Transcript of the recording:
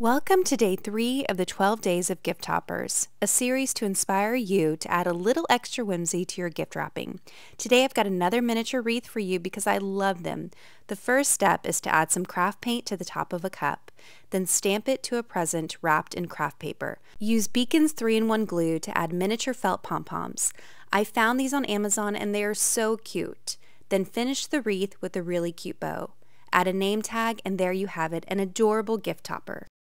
Welcome to day three of the 12 Days of Gift Toppers, a series to inspire you to add a little extra whimsy to your gift wrapping. Today I've got another miniature wreath for you because I love them. The first step is to add some craft paint to the top of a cup, then stamp it to a present wrapped in Kraft paper. Use Beacon's 3-in-1 glue to add miniature felt pom-poms. I found these on Amazon and they are so cute. Then finish the wreath with a really cute bow. Add a name tag and there you have it, an adorable gift topper.